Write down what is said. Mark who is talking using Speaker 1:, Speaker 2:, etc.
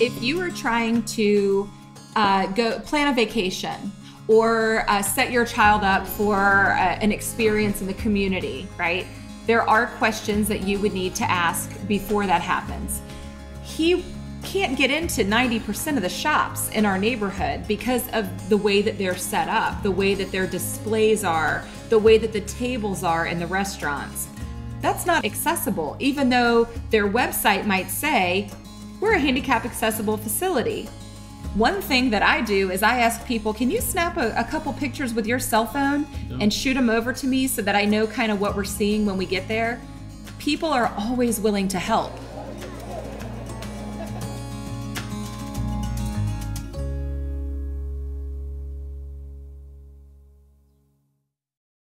Speaker 1: if you are trying to uh, go plan a vacation or uh, set your child up for uh, an experience in the community, right? There are questions that you would need to ask before that happens. He can't get into 90% of the shops in our neighborhood because of the way that they're set up, the way that their displays are, the way that the tables are in the restaurants. That's not accessible, even though their website might say, we're a handicap accessible facility. One thing that I do is I ask people, can you snap a, a couple pictures with your cell phone and shoot them over to me so that I know kind of what we're seeing when we get there? People are always willing to help.